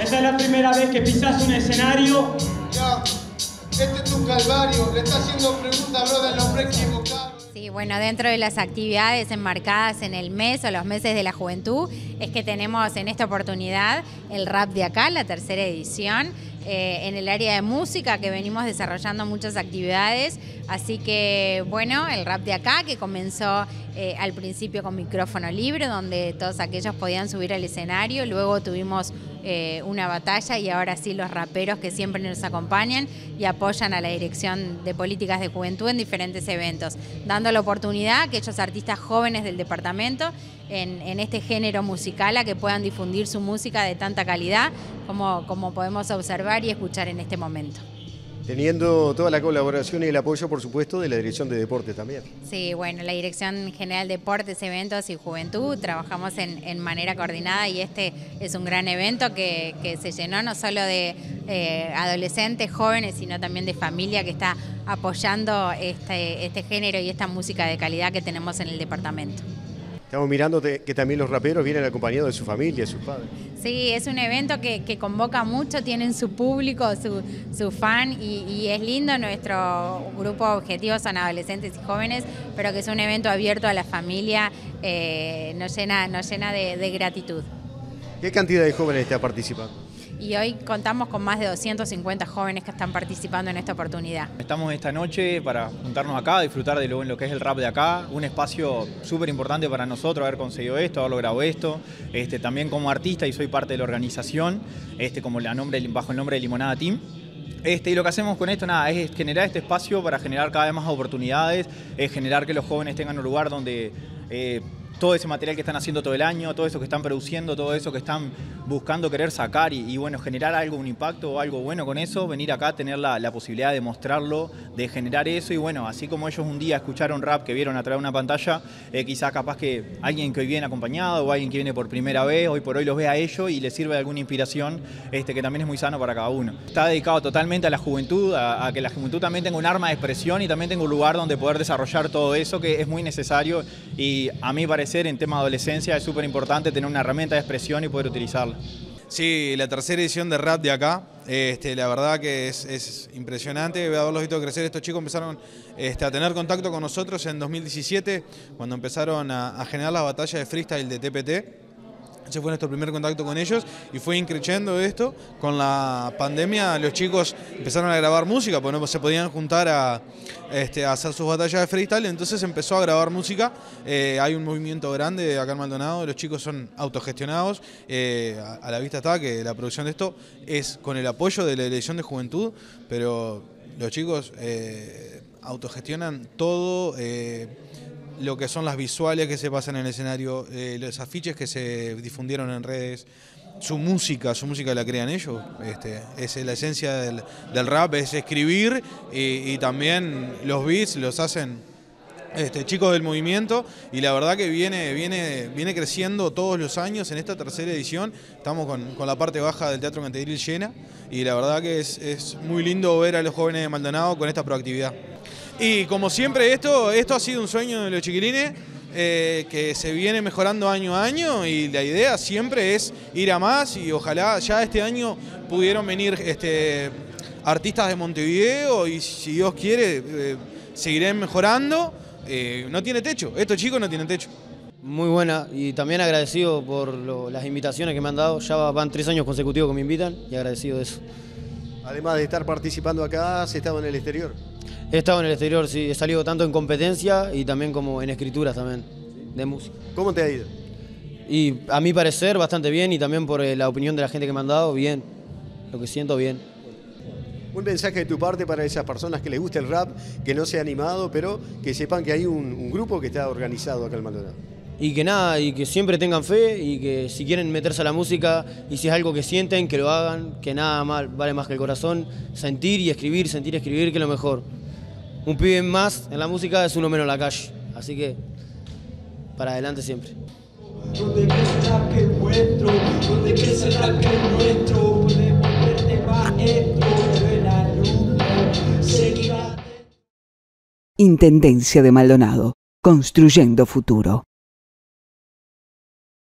Esta es la primera vez que pisas un escenario. Ya, este es tu calvario. Le está haciendo preguntas, bro, del hombre equivocado. Sí, bueno, dentro de las actividades enmarcadas en el mes o los meses de la juventud, es que tenemos en esta oportunidad el rap de acá, la tercera edición, eh, en el área de música que venimos desarrollando muchas actividades. Así que, bueno, el rap de acá que comenzó eh, al principio con micrófono libre, donde todos aquellos podían subir al escenario. Luego tuvimos eh, una batalla y ahora sí los raperos que siempre nos acompañan y apoyan a la Dirección de Políticas de Juventud en diferentes eventos, dando la oportunidad a aquellos artistas jóvenes del departamento en, en este género musical a que puedan difundir su música de tanta calidad como, como podemos observar y escuchar en este momento. Teniendo toda la colaboración y el apoyo, por supuesto, de la Dirección de Deportes también. Sí, bueno, la Dirección General de Deportes, Eventos y Juventud, trabajamos en, manera coordinada y este es un gran evento que, se llenó no solo de eh, adolescentes, jóvenes, sino también de familia que está apoyando este, este género y esta música de calidad que tenemos en el departamento. Estamos mirando que también los raperos vienen acompañados de su familia, de sus padres. Sí, es un evento que, convoca mucho, tienen su público, su, fan y, es lindo. Nuestro grupo objetivo son adolescentes y jóvenes, pero que es un evento abierto a la familia, eh, nos llena, nos llena de gratitud. ¿Qué cantidad de jóvenes está participando? Y hoy contamos con más de 250 jóvenes que están participando en esta oportunidad. Estamos esta noche para juntarnos acá, disfrutar de lo, que es el rap de acá, un espacio súper importante para nosotros haber conseguido esto, haber logrado esto, este, también como artista y soy parte de la organización, este, como la nombre, bajo el nombre de Limonada Team. Este, y lo que hacemos con esto nada, es generar este espacio para generar cada vez más oportunidades, es generar que los jóvenes tengan un lugar donde eh, todo ese material que están haciendo todo el año, todo eso que están produciendo, todo eso que están buscando querer sacar y, bueno, generar algo, un impacto o algo bueno con eso, venir acá, tener la, posibilidad de mostrarlo, de generar eso y bueno, así como ellos un día escucharon rap que vieron a través de una pantalla, eh, quizás capaz que alguien que hoy viene acompañado o alguien que viene por primera vez, hoy por hoy los ve a ellos y les sirve de alguna inspiración este, que también es muy sano para cada uno. Está dedicado totalmente a la juventud, a, a que la juventud también tenga un arma de expresión y también tenga un lugar donde poder desarrollar todo eso que es muy necesario y a mí parece en tema de adolescencia es súper importante tener una herramienta de expresión y poder utilizarla. Sí, la tercera edición de rap de acá, este, la verdad que es, impresionante haberlos visto crecer. Estos chicos empezaron este, a tener contacto con nosotros en 2017, cuando empezaron a, a generar la batalla de freestyle de TPT ese fue nuestro primer contacto con ellos y fue increciendo esto. Con la pandemia los chicos empezaron a grabar música, porque no se podían juntar a, este, hacer sus batallas de freestyle, entonces empezó a grabar música. Eh, hay un movimiento grande acá en Maldonado, los chicos son autogestionados. Eh, a, la vista está que la producción de esto es con el apoyo de la Dirección de Juventud, pero los chicos eh, autogestionan todo lo que son las visuales que se pasan en el escenario, eh, los afiches que se difundieron en redes, su música, su música la crean ellos. Este, es la esencia del, rap, es escribir y, también los beats los hacen este, chicos del movimiento y la verdad que viene, viene, viene creciendo todos los años en esta tercera edición. Estamos con, la parte baja del Teatro Cantedril llena y la verdad que es, es muy lindo ver a los jóvenes de Maldonado con esta proactividad. Y como siempre, esto, esto ha sido un sueño de los chiquilines. Eh, que se viene mejorando año a año y la idea siempre es ir a más y ojalá ya este año pudieron venir este, artistas de Montevideo y si Dios quiere eh, seguirán mejorando. Eh, no tiene techo, estos chicos no tienen techo. Muy buena y también agradecido por las invitaciones que me han dado. Ya van tres años consecutivos que me invitan y agradecido de eso. Además de estar participando acá, ¿has estado en el exterior? He estado en el exterior, sí, he salido tanto en competencia y también como en escrituras también, de música. ¿Cómo te ha ido? Y a mi parecer bastante bien y también por eh, la opinión de la gente que me han dado, bien. Lo que siento, bien. Un mensaje de tu parte para esas personas que les gusta el rap, que no se ha animado, pero que sepan que hay un, grupo que está organizado acá en Maldonado. Y que nada, y que siempre tengan fe y que si quieren meterse a la música y si es algo que sienten, que lo hagan, que nada mal, vale más que el corazón, sentir y escribir, sentir y escribir, que lo mejor un pibe más en la música es uno menos en la calle. Así que, para adelante siempre. Intendencia de Maldonado, construyendo futuro.